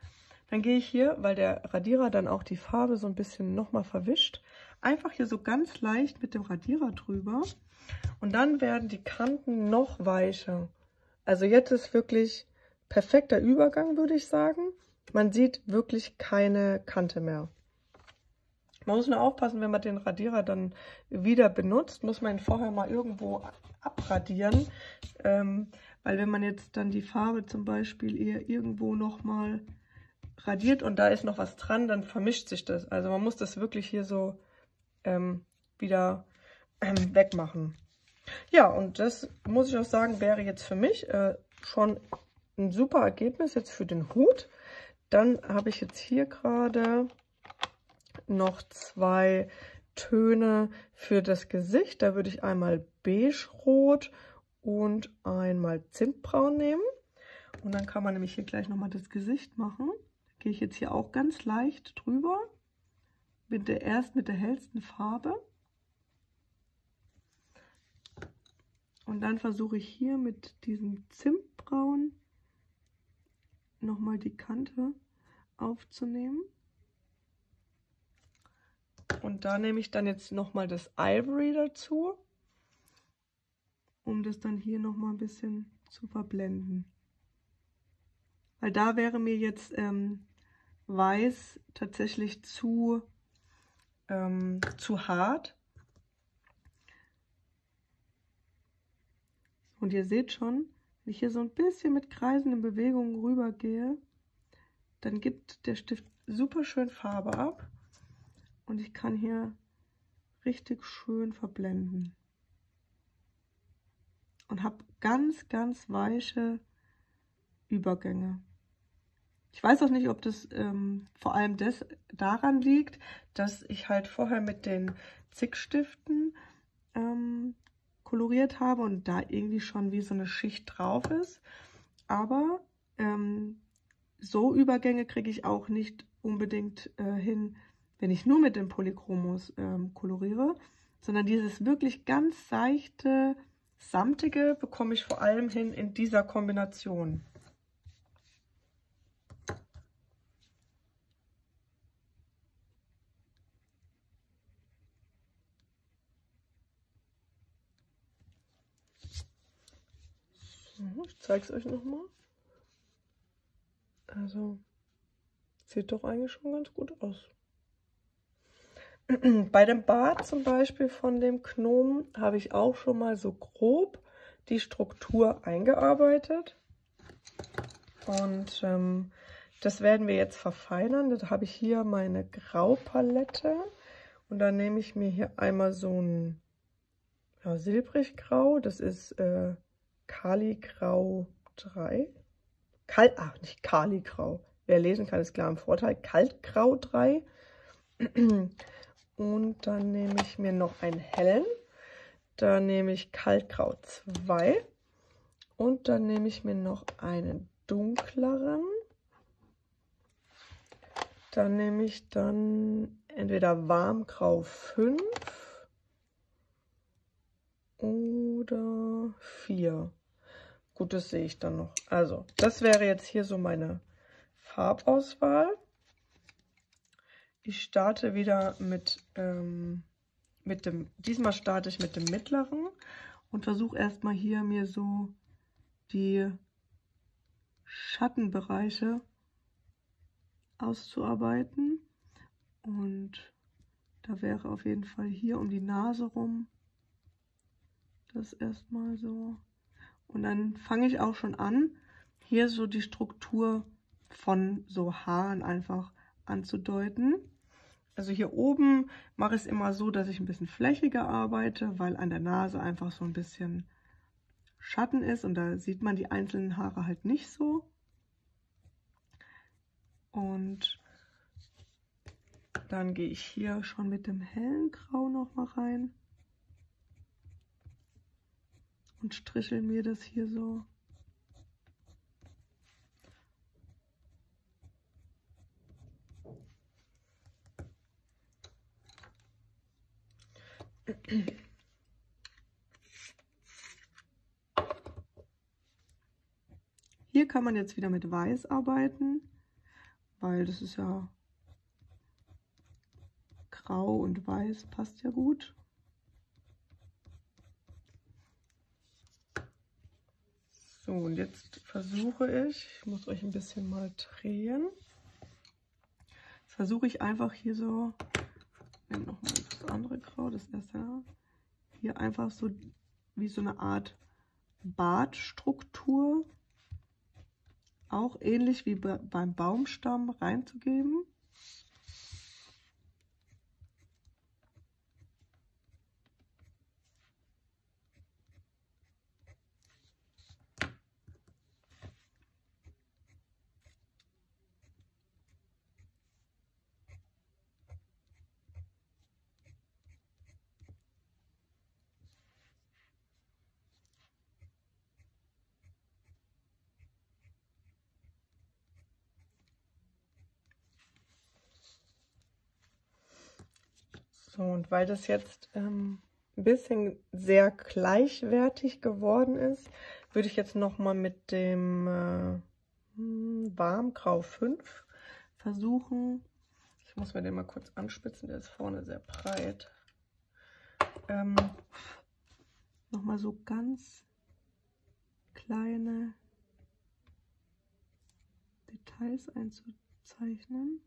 Dann gehe ich hier, weil der Radierer dann auch die Farbe so ein bisschen nochmal verwischt, einfach hier so ganz leicht mit dem Radierer drüber und dann werden die Kanten noch weicher. Also jetzt ist wirklich perfekter Übergang, würde ich sagen. Man sieht wirklich keine Kante mehr. Man muss nur aufpassen, wenn man den Radierer dann wieder benutzt, muss man ihn vorher mal irgendwo abradieren. Ähm, weil wenn man jetzt dann die Farbe zum Beispiel eher irgendwo nochmal radiert und da ist noch was dran, dann vermischt sich das. Also man muss das wirklich hier so ähm, wieder ähm, wegmachen. Ja, und das muss ich auch sagen, wäre jetzt für mich äh, schon ein super Ergebnis jetzt für den Hut. Dann habe ich jetzt hier gerade noch zwei Töne für das Gesicht. Da würde ich einmal beige-rot und einmal zimtbraun nehmen. Und dann kann man nämlich hier gleich nochmal das Gesicht machen. Da gehe ich jetzt hier auch ganz leicht drüber. Mit der, erst mit der hellsten Farbe. Und dann versuche ich hier mit diesem Zimtbraun nochmal die Kante aufzunehmen. Und da nehme ich dann jetzt nochmal das Ivory dazu, um das dann hier nochmal ein bisschen zu verblenden. Weil da wäre mir jetzt ähm, Weiß tatsächlich zu, ähm, zu hart. Und ihr seht schon, wenn ich hier so ein bisschen mit kreisenden Bewegungen rübergehe, dann gibt der Stift super schön Farbe ab und ich kann hier richtig schön verblenden und habe ganz, ganz weiche Übergänge. Ich weiß auch nicht, ob das ähm, vor allem das daran liegt, dass ich halt vorher mit den Zickstiften ähm, koloriert habe und da irgendwie schon wie so eine Schicht drauf ist. Aber ähm, so Übergänge kriege ich auch nicht unbedingt äh, hin, wenn ich nur mit dem Polychromos ähm, koloriere, sondern dieses wirklich ganz seichte, samtige bekomme ich vor allem hin in dieser Kombination. Ich zeige es euch nochmal. Also, sieht doch eigentlich schon ganz gut aus. Bei dem Bart zum Beispiel von dem Gnom habe ich auch schon mal so grob die Struktur eingearbeitet. Und ähm, das werden wir jetzt verfeinern. Da habe ich hier meine Graupalette. Und dann nehme ich mir hier einmal so ein ja, silbrig-grau. Das ist äh, Kaligrau 3. Kal ach, nicht Kaligrau. Wer lesen kann, ist klar im Vorteil. Kaltgrau 3. Und dann nehme ich mir noch einen hellen. Da nehme ich Kaltgrau 2. Und dann nehme ich mir noch einen dunkleren. Dann nehme ich dann entweder Warmgrau 5 oder 4. Gut, das sehe ich dann noch. Also, das wäre jetzt hier so meine Farbauswahl. Ich starte wieder mit, ähm, mit dem, diesmal starte ich mit dem mittleren und versuche erstmal hier mir so die Schattenbereiche auszuarbeiten. Und da wäre auf jeden Fall hier um die Nase rum das erstmal so. Und dann fange ich auch schon an, hier so die Struktur von so Haaren einfach anzudeuten. Also hier oben mache ich es immer so, dass ich ein bisschen flächiger arbeite, weil an der Nase einfach so ein bisschen Schatten ist und da sieht man die einzelnen Haare halt nicht so. Und dann gehe ich hier schon mit dem hellen Grau noch mal rein und strichel mir das hier so. Hier kann man jetzt wieder mit Weiß arbeiten, weil das ist ja Grau und Weiß passt ja gut. So, und jetzt versuche ich, ich muss euch ein bisschen mal drehen. Jetzt versuche ich einfach hier so, nehme nochmal das andere Grau, das erste, hier einfach so wie so eine Art Bartstruktur, auch ähnlich wie beim Baumstamm reinzugeben. So, und weil das jetzt ähm, ein bisschen sehr gleichwertig geworden ist, würde ich jetzt nochmal mit dem äh, hm, Warmgrau 5 versuchen, Ich muss mir den mal kurz anspitzen, der ist vorne sehr breit. Ähm, Nochmal so ganz kleine Details einzuzeichnen.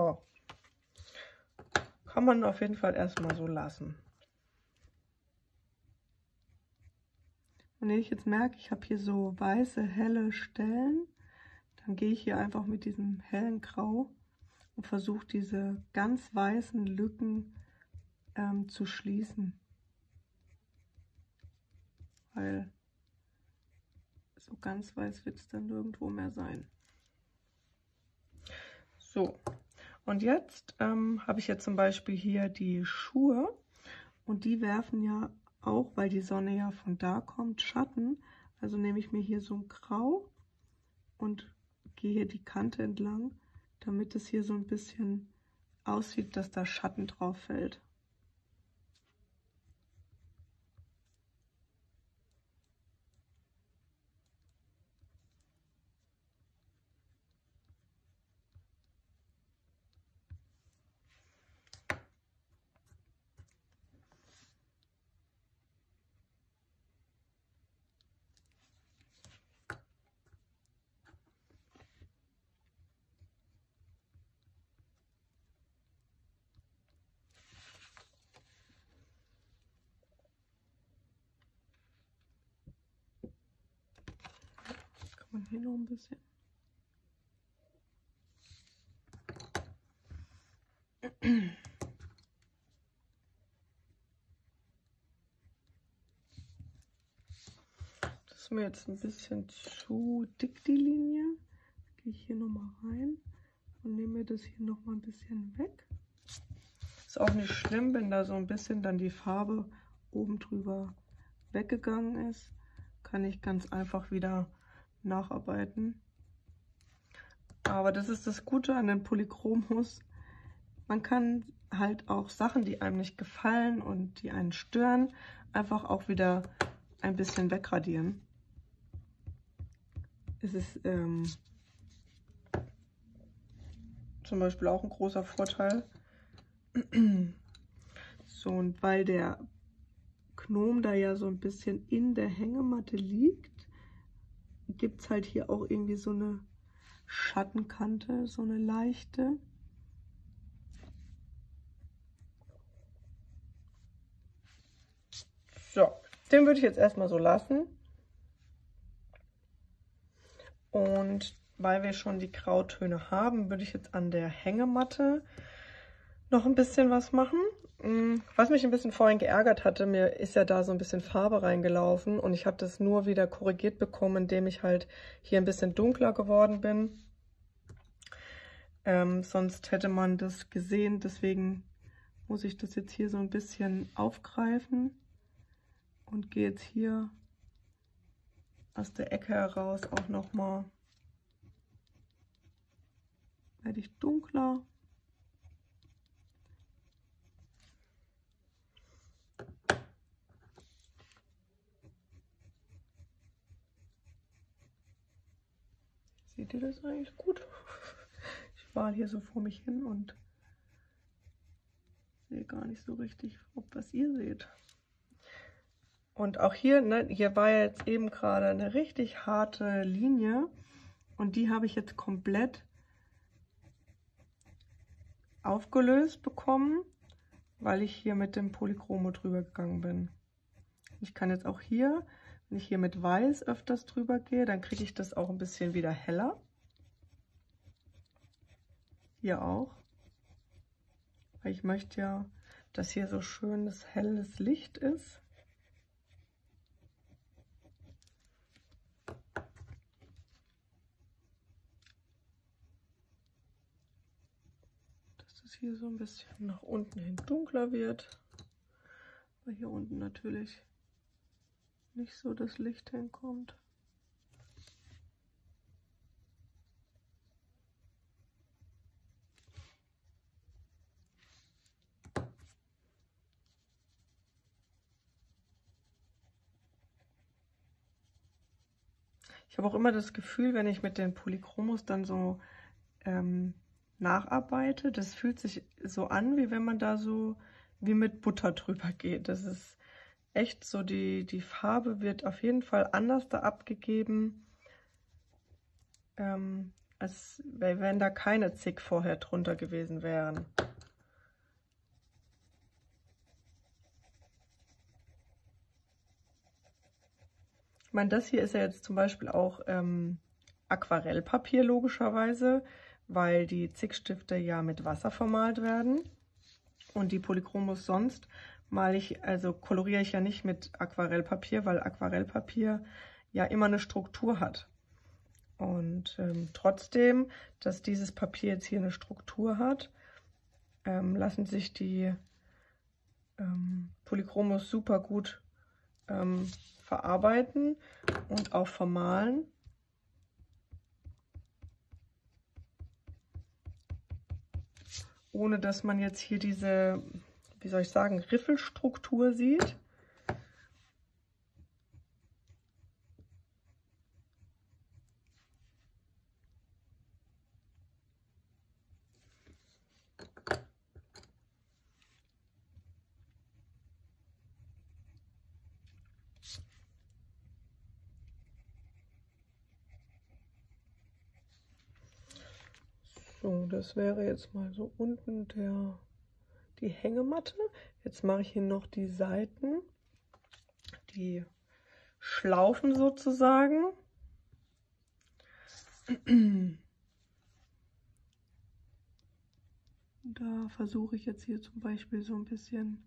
Ja, kann man auf jeden Fall erstmal so lassen. Und wenn ich jetzt merke, ich habe hier so weiße, helle Stellen, dann gehe ich hier einfach mit diesem hellen Grau und versuche diese ganz weißen Lücken ähm, zu schließen. Weil so ganz weiß wird es dann nirgendwo mehr sein. So, und jetzt ähm, habe ich jetzt zum Beispiel hier die Schuhe und die werfen ja auch, weil die Sonne ja von da kommt, Schatten. Also nehme ich mir hier so ein Grau und gehe hier die Kante entlang, damit es hier so ein bisschen aussieht, dass da Schatten drauf fällt. Man hier noch ein bisschen. Das ist mir jetzt ein bisschen zu dick, die Linie. Gehe ich hier nochmal rein und nehme das hier nochmal ein bisschen weg. Ist auch nicht schlimm, wenn da so ein bisschen dann die Farbe oben drüber weggegangen ist. Kann ich ganz einfach wieder nacharbeiten. Aber das ist das Gute an den Polychromos. Man kann halt auch Sachen, die einem nicht gefallen und die einen stören, einfach auch wieder ein bisschen wegradieren. Es ist ähm, zum Beispiel auch ein großer Vorteil. So, und weil der Gnom da ja so ein bisschen in der Hängematte liegt, gibt es halt hier auch irgendwie so eine Schattenkante, so eine leichte. So, den würde ich jetzt erstmal so lassen. Und weil wir schon die Grautöne haben, würde ich jetzt an der Hängematte noch ein bisschen was machen. Mm, was mich ein bisschen vorhin geärgert hatte, mir ist ja da so ein bisschen Farbe reingelaufen und ich habe das nur wieder korrigiert bekommen, indem ich halt hier ein bisschen dunkler geworden bin. Ähm, sonst hätte man das gesehen, deswegen muss ich das jetzt hier so ein bisschen aufgreifen und gehe jetzt hier aus der Ecke heraus auch nochmal, werde ich dunkler Seht ihr das eigentlich gut? Ich war hier so vor mich hin und sehe gar nicht so richtig, ob was ihr seht. Und auch hier, ne, hier war jetzt eben gerade eine richtig harte Linie und die habe ich jetzt komplett aufgelöst bekommen, weil ich hier mit dem Polychromo drüber gegangen bin. Ich kann jetzt auch hier wenn ich hier mit Weiß öfters drüber gehe, dann kriege ich das auch ein bisschen wieder heller. Hier auch. Weil ich möchte ja, dass hier so schönes helles Licht ist. Dass das hier so ein bisschen nach unten hin dunkler wird. Weil hier unten natürlich nicht so das Licht hinkommt. Ich habe auch immer das Gefühl, wenn ich mit den Polychromos dann so ähm, nacharbeite, das fühlt sich so an, wie wenn man da so wie mit Butter drüber geht. Das ist echt so, die, die Farbe wird auf jeden Fall anders da abgegeben, ähm, als wenn da keine Zick vorher drunter gewesen wären. Ich meine, das hier ist ja jetzt zum Beispiel auch ähm, Aquarellpapier logischerweise, weil die Zickstifte ja mit Wasser vermalt werden. Und die Polychromos sonst male ich, also koloriere ich ja nicht mit Aquarellpapier, weil Aquarellpapier ja immer eine Struktur hat. Und ähm, trotzdem, dass dieses Papier jetzt hier eine Struktur hat, ähm, lassen sich die ähm, Polychromos super gut ähm, verarbeiten und auch vermahlen. Ohne dass man jetzt hier diese, wie soll ich sagen, Riffelstruktur sieht. So, das wäre jetzt mal so unten der, die Hängematte. Jetzt mache ich hier noch die Seiten, die Schlaufen sozusagen. Da versuche ich jetzt hier zum Beispiel so ein bisschen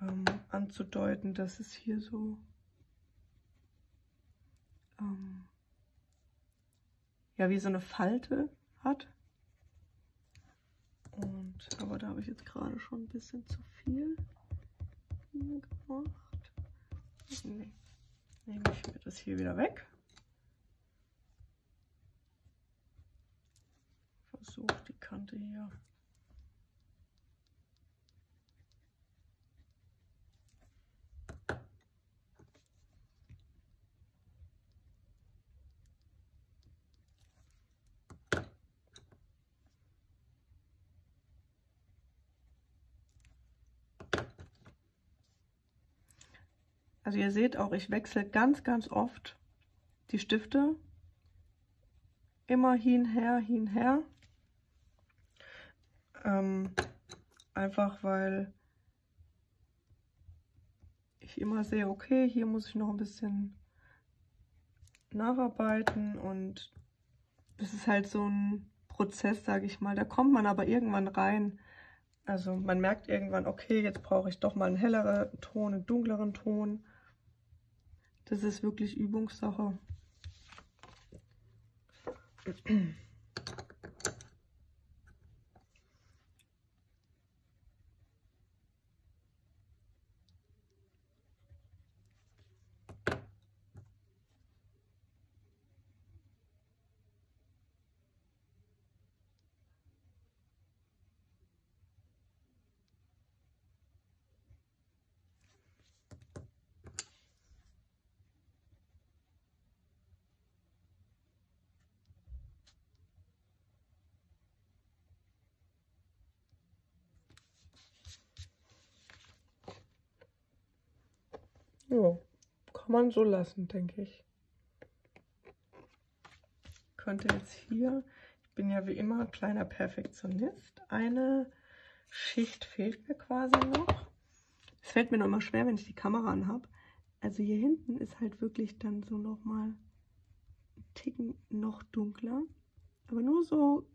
ähm, anzudeuten, dass es hier so ähm, ja wie so eine Falte hat. Aber da habe ich jetzt gerade schon ein bisschen zu viel gemacht. Nee, nehme ich mir das hier wieder weg. Versuche die Kante hier Also ihr seht auch, ich wechsle ganz, ganz oft die Stifte. Immer hin, her, hin, her. Ähm, einfach weil ich immer sehe, okay, hier muss ich noch ein bisschen nacharbeiten und das ist halt so ein Prozess, sage ich mal. Da kommt man aber irgendwann rein. Also man merkt irgendwann, okay, jetzt brauche ich doch mal einen helleren Ton, einen dunkleren Ton. Das ist wirklich Übungssache. Ja, kann man so lassen, denke ich. Könnte jetzt hier, ich bin ja wie immer ein kleiner Perfektionist, eine Schicht fehlt mir quasi noch. Es fällt mir noch immer schwer, wenn ich die Kamera anhabe. Also hier hinten ist halt wirklich dann so nochmal ein Ticken noch dunkler. Aber nur so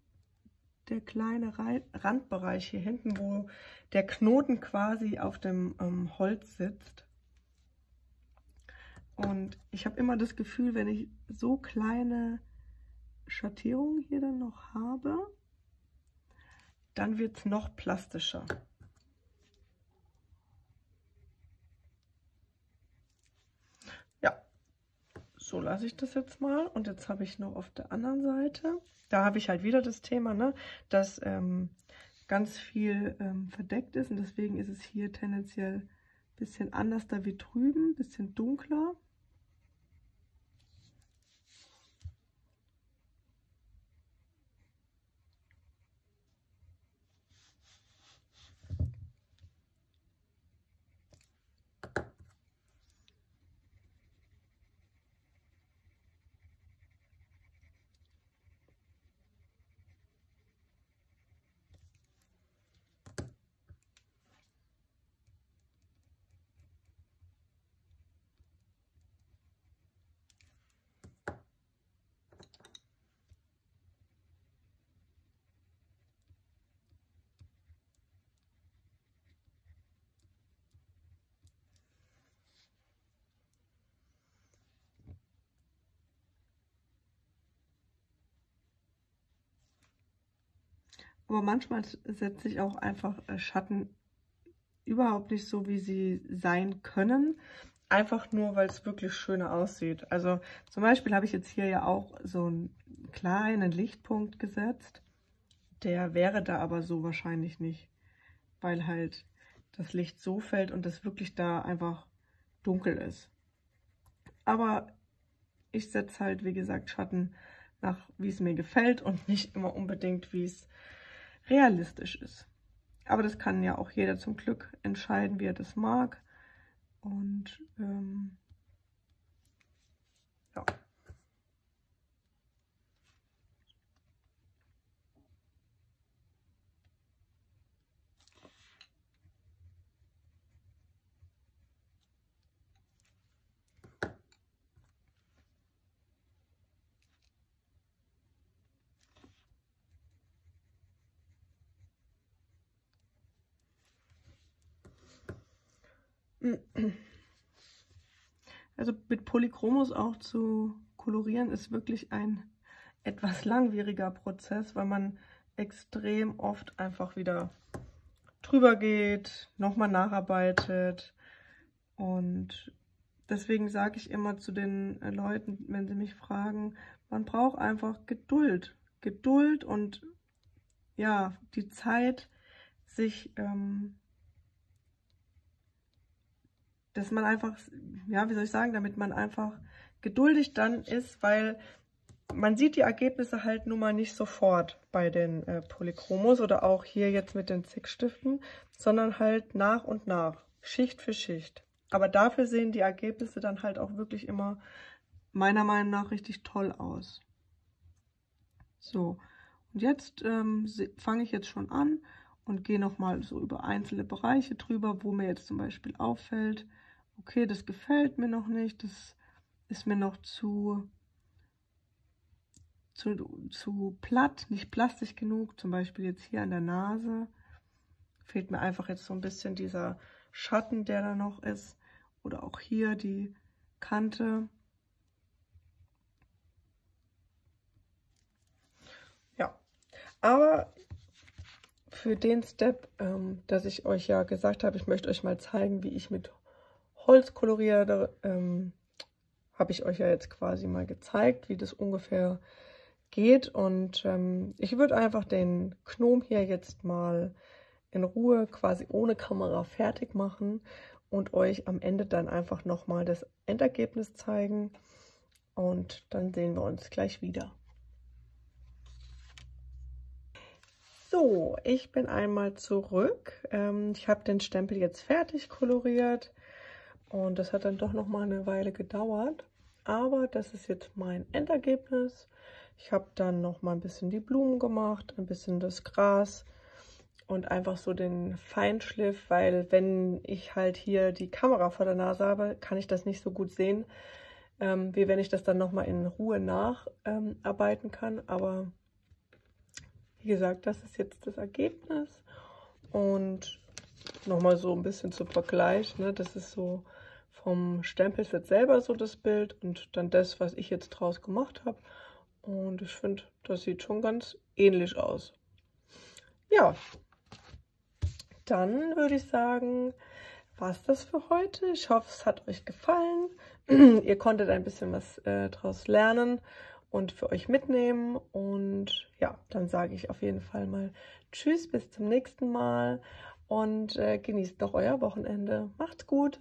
der kleine Randbereich hier hinten, wo der Knoten quasi auf dem ähm, Holz sitzt. Und ich habe immer das Gefühl, wenn ich so kleine Schattierungen hier dann noch habe, dann wird es noch plastischer. Ja, so lasse ich das jetzt mal. Und jetzt habe ich noch auf der anderen Seite, da habe ich halt wieder das Thema, ne, dass ähm, ganz viel ähm, verdeckt ist. Und deswegen ist es hier tendenziell ein bisschen anders da wie drüben, ein bisschen dunkler. Aber manchmal setze ich auch einfach äh, Schatten überhaupt nicht so, wie sie sein können. Einfach nur, weil es wirklich schöner aussieht. Also zum Beispiel habe ich jetzt hier ja auch so einen kleinen Lichtpunkt gesetzt. Der wäre da aber so wahrscheinlich nicht, weil halt das Licht so fällt und das wirklich da einfach dunkel ist. Aber ich setze halt, wie gesagt, Schatten nach, wie es mir gefällt und nicht immer unbedingt, wie es realistisch ist. Aber das kann ja auch jeder zum Glück entscheiden, wie er das mag. Und ähm, ja. Also mit Polychromos auch zu kolorieren ist wirklich ein etwas langwieriger Prozess, weil man extrem oft einfach wieder drüber geht, nochmal nacharbeitet und deswegen sage ich immer zu den Leuten, wenn sie mich fragen, man braucht einfach Geduld. Geduld und ja, die Zeit, sich ähm, dass man einfach, ja, wie soll ich sagen, damit man einfach geduldig dann ist, weil man sieht die Ergebnisse halt nun mal nicht sofort bei den äh, Polychromos oder auch hier jetzt mit den Zickstiften, sondern halt nach und nach, Schicht für Schicht. Aber dafür sehen die Ergebnisse dann halt auch wirklich immer meiner Meinung nach richtig toll aus. So, und jetzt ähm, fange ich jetzt schon an und gehe nochmal so über einzelne Bereiche drüber, wo mir jetzt zum Beispiel auffällt, okay, das gefällt mir noch nicht, das ist mir noch zu, zu, zu platt, nicht plastisch genug, zum Beispiel jetzt hier an der Nase, fehlt mir einfach jetzt so ein bisschen dieser Schatten, der da noch ist, oder auch hier die Kante. Ja, aber für den Step, ähm, dass ich euch ja gesagt habe, ich möchte euch mal zeigen, wie ich mit Holz koloriere, ähm, habe ich euch ja jetzt quasi mal gezeigt, wie das ungefähr geht. Und ähm, ich würde einfach den Gnom hier jetzt mal in Ruhe quasi ohne Kamera fertig machen und euch am Ende dann einfach nochmal das Endergebnis zeigen. Und dann sehen wir uns gleich wieder. So, ich bin einmal zurück. Ähm, ich habe den Stempel jetzt fertig koloriert. Und das hat dann doch noch mal eine Weile gedauert. Aber das ist jetzt mein Endergebnis. Ich habe dann noch mal ein bisschen die Blumen gemacht, ein bisschen das Gras und einfach so den Feinschliff, weil wenn ich halt hier die Kamera vor der Nase habe, kann ich das nicht so gut sehen, ähm, wie wenn ich das dann noch mal in Ruhe nacharbeiten ähm, kann. Aber wie gesagt, das ist jetzt das Ergebnis und noch mal so ein bisschen zum Vergleich. Ne? Das ist so vom Stempelset selber so das Bild und dann das, was ich jetzt draus gemacht habe. Und ich finde, das sieht schon ganz ähnlich aus. ja, dann würde ich sagen, war es das für heute. Ich hoffe, es hat euch gefallen. Ihr konntet ein bisschen was äh, daraus lernen und für euch mitnehmen. Und ja, dann sage ich auf jeden Fall mal Tschüss, bis zum nächsten Mal und äh, genießt noch euer Wochenende. Macht's gut!